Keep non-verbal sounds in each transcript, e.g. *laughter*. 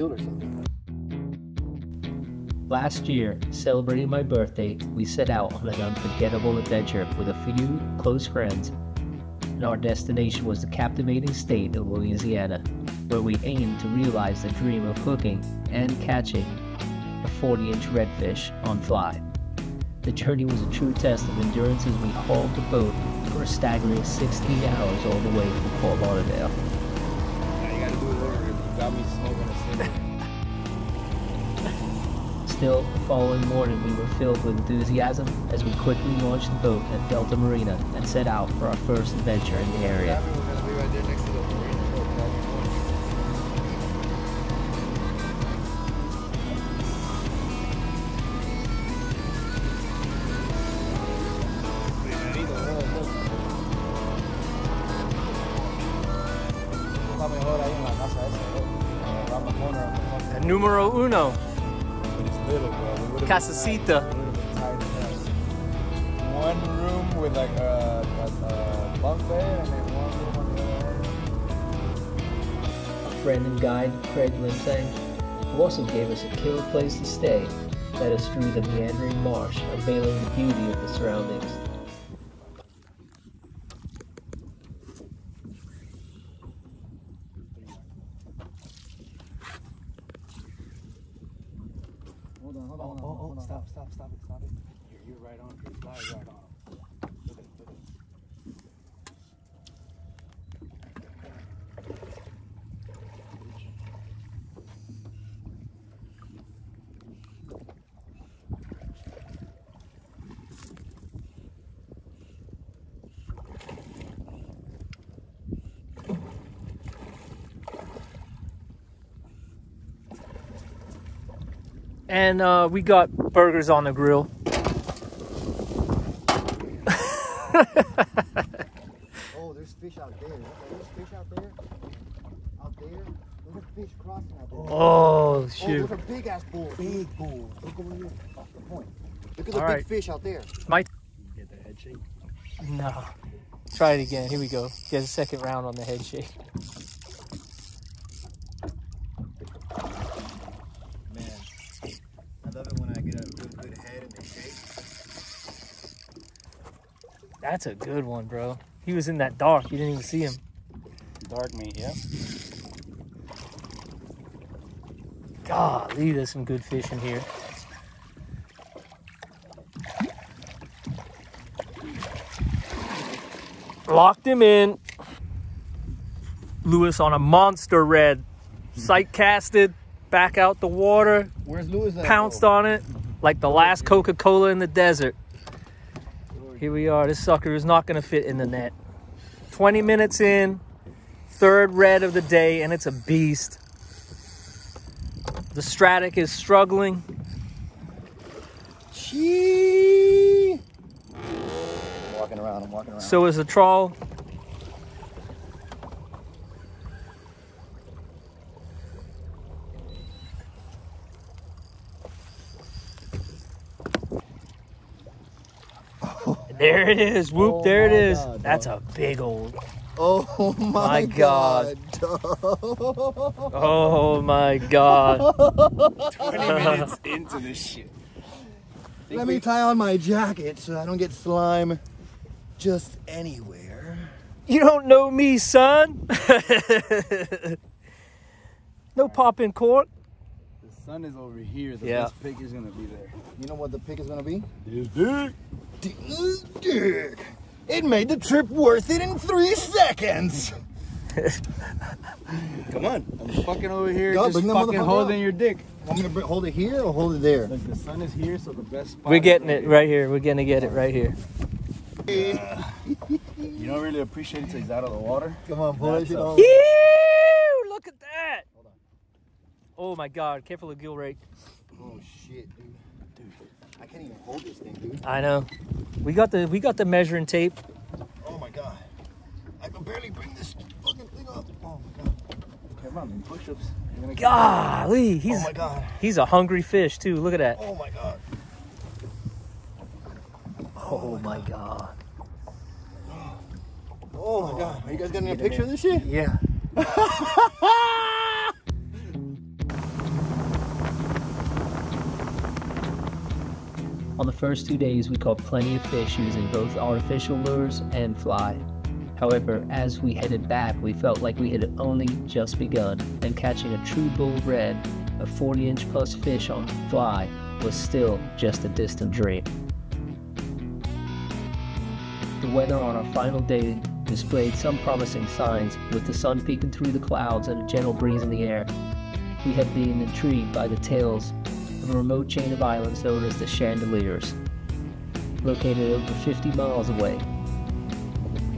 killed or something. Last year, celebrating my birthday, we set out on an unforgettable adventure with a few close friends, and our destination was the captivating state of Louisiana, where we aimed to realize the dream of hooking and catching a 40 inch redfish on fly. The journey was a true test of endurance as we hauled the boat for a staggering 16 hours all the way from Fort Lauderdale. Got me smoking a cigarette. Still, the following morning we were filled with enthusiasm as we quickly launched the boat at Delta Marina and set out for our first adventure in the area. We're gonna be right there next to the marina. Primerito, bro, look. Está mejor ahí en la casa esa, bro. Around the corner of the fucking- El numero uno. But it's little, bro. We Casacita. we would've been tired of that. One room with like a, a, a bunk bed and then one room on the other end. Our friend and guide, Craig Limsang, who also gave us a killer place to stay, led us through the meandering marsh, unveiling the beauty of the surroundings. Hold on, hold on, hold on. Oh, oh, oh, hold on. Stop, stop, stop it, stop it. You're, you're right on. Your fly's right on. And uh, we got burgers on the grill. Oh, there's fish out there. There's fish out there. Out there. There's a fish crossing out there. Oh, Oh, shoot. there's a big ass bull. Big bull. Look over here. Off the point. Look at the All big right. fish out there. My Get the head shake. no. Try it again. Here we go. Get a second round on the head shake. Man, I love it when I get a real good head and they shake. That's a good one, bro. He was in that dark. You didn't even see him. Dark meat, yeah. Golly, there's some good fish in here. Locked him in. Louis on a monster red. Sight casted, back out the water, Where's Louis at? pounced on it like the last Coca Cola in the desert. Here we are. This sucker is not going to fit in the net. 20 minutes in, third red of the day, and it's a beast. The Stratic is struggling. Chee. I'm walking around. I'm walking around. So is the trawl. There it is. Whoop, Oh there it is. God, That's dog. a big old. oh *laughs* my, My God. God. Oh my God. *laughs* 20 minutes into this shit. Let me tie on my jacket so I don't get slime just anywhere. You don't know me, son. *laughs* no popping cork. The sun is over here. The Yeah. best pick is gonna be there. You know what the pick is gonna be? This big. Dude, it made the trip worth it in three seconds. *laughs* Come on. I'm fucking over here, Go, just fucking holding out. your dick. I'm gonna hold it here or hold it there? Look, the sun is here, so the best spot. We're is getting right it here. right here. We're gonna get it right here. *laughs* You don't really appreciate it till he's out of the water. Come on, pull that That's shit a- on. Ew, look at that. Oh my God! Careful of gill rake. Oh shit, dude. Dude, I can't even hold this thing, dude. I know. We got the we got the measuring tape. Oh my god. I can barely bring this fucking thing up. Oh my god. Come on, man, push-ups. You're gonna get- Golly, oh he's Oh my god. he's a hungry fish too. Look at that. Oh my god. Oh, oh my God. Oh my god. Are you guys getting a picture of this shit? Yeah. *laughs* On the first two days, we caught plenty of fish using both artificial lures and fly. However, as we headed back, we felt like we had only just begun, and catching a true bull red, a 40 inch plus fish on fly, was still just a distant dream. The weather on our final day displayed some promising signs, with the sun peeking through the clouds and a gentle breeze in the air. We had been intrigued by the tales a remote chain of islands known as the Chandeleurs, located over 50 miles away,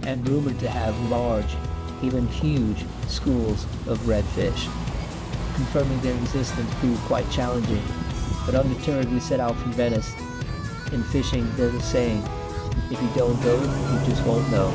and rumored to have large, even huge, schools of redfish. Confirming their existence proved quite challenging, but undeterred we set out from Venice. In fishing, there's a saying, if you don't go, you just won't know.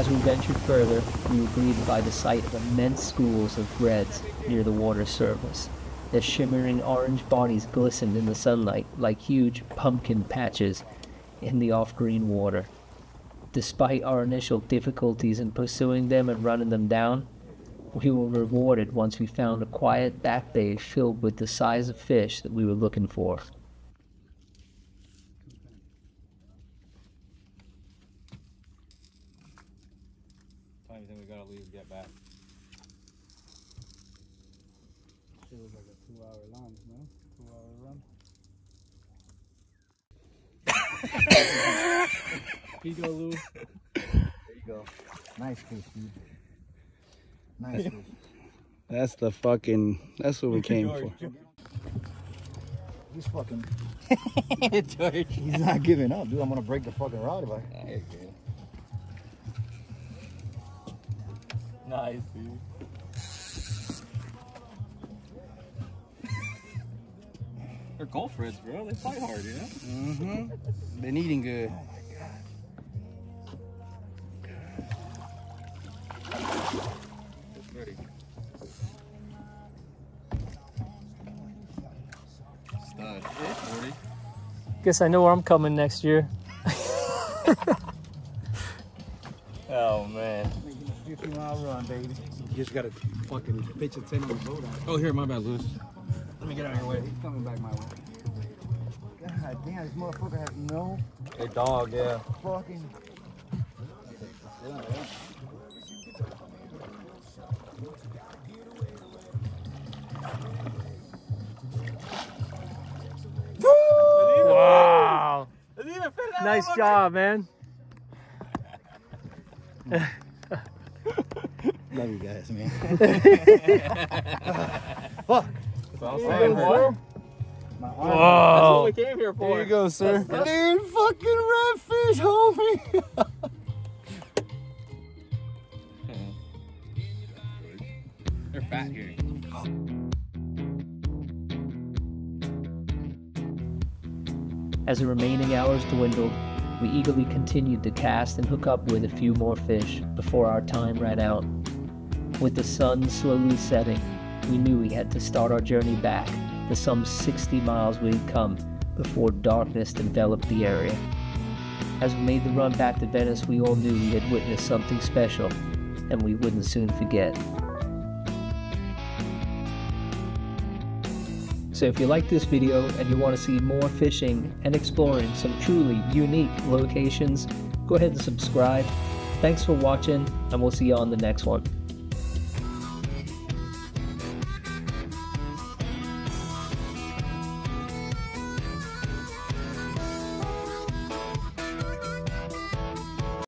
As we ventured further, we were greeted by the sight of immense schools of reds near the water surface. Their shimmering orange bodies glistened in the sunlight like huge pumpkin patches in the off green water. Despite our initial difficulties in pursuing them and running them down, we were rewarded once we found a quiet back bay filled with the size of fish that we were looking for. Time you think we gotta leave and get back? It was like a two hour lunch, no? Two hour run. *coughs* Here you go, Lou. There you go. Nice fish, dude. Nice fish. That's the fucking. That's what we came for. He's fucking. *laughs* He's not giving up, dude. I'm gonna break the fucking rod if I. Nice, dude. They're Gulf Reds, bro. They fight hard, you know? Mm-hmm. Been eating good. Ready. Stud. 40. Guess I know where I'm coming next year. *laughs* Oh, man. Making 50 mile run, baby. You just gotta fucking pitch a 10 on the boat out. Oh, here, my bad, Louis. Let me get out of your way. He's coming back my way. God damn, this motherfucker has no Hey, dog, yeah. fucking. Wow. Nice job, man. Love you guys, man. *laughs* *laughs* Whoa. My arm. Whoa. we came here for. There you go, sir. Dude, fucking redfish, homie. *laughs* They're fat here. As the remaining hours dwindled, we eagerly continued to cast and hook up with a few more fish before our time ran out. With the sun slowly setting, we knew we had to start our journey back, the some 60 miles we had come before darkness enveloped the area. As we made the run back to Venice, we all knew we had witnessed something special, and we wouldn't soon forget. So if you like this video and you want to see more fishing and exploring some truly unique locations, go ahead and subscribe. Thanks for watching, and we'll see you on the next one.